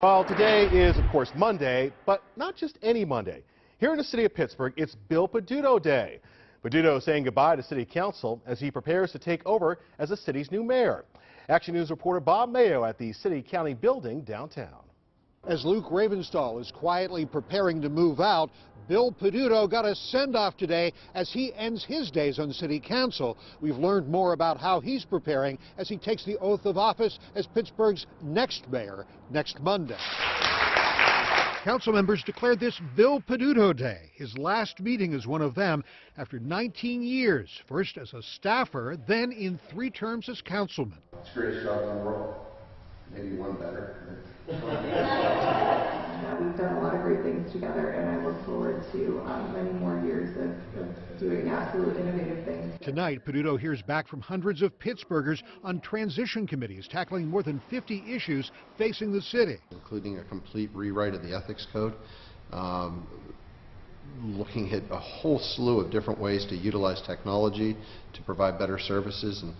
Well, today is, of course, Monday, but not just any Monday. Here in the city of Pittsburgh, it's Bill Peduto Day. Peduto saying goodbye to City Council as he prepares to take over as the city's new mayor. Action News reporter Bob Mayo at the City County Building downtown. As Luke Ravenstahl is quietly preparing to move out, Bill Peduto got a send-off today as he ends his days on City Council. We've learned more about how he's preparing as he takes the oath of office as Pittsburgh's next mayor next Monday. Council members declared this Bill Peduto Day. His last meeting is one of them after 19 years, first as a staffer, then in three terms as councilman. It's greatest job in the world. Maybe one better. Uh, We've done a lot of great things together, and I look forward to um, many more years of, of doing absolute innovative things. Tonight, Peduto hears back from hundreds of Pittsburghers on transition committees tackling more than 50 issues facing the city. including a complete rewrite of the ethics code, um, looking at a whole slew of different ways to utilize technology to provide better services and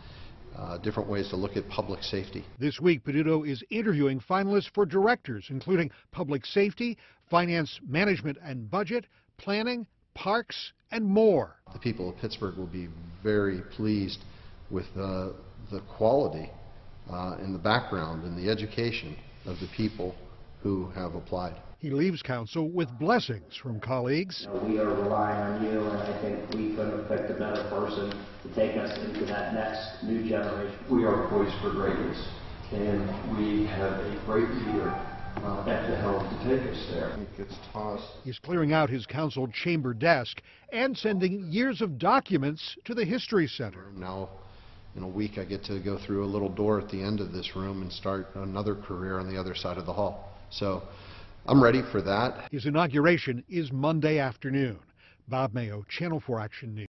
uh, different ways to look at public safety. This week, Peduto is interviewing finalists for directors, including public safety, finance management and budget, planning, parks, and more. The people of Pittsburgh will be very pleased with uh, the quality uh, and the background and the education of the people who have applied. He leaves council with blessings from colleagues. You know, we are relying on you, and I think we couldn't have picked a better person to take us into that next new generation. We are poised for greatness, and we have a great leader uh, at the helm to take us there. It gets tossed He's clearing out his council chamber desk and sending years of documents to the History Center. Now, in a week, I get to go through a little door at the end of this room and start another career on the other side of the hall. So I'm ready for that. His inauguration is Monday afternoon. Bob Mayo, Channel 4 Action News.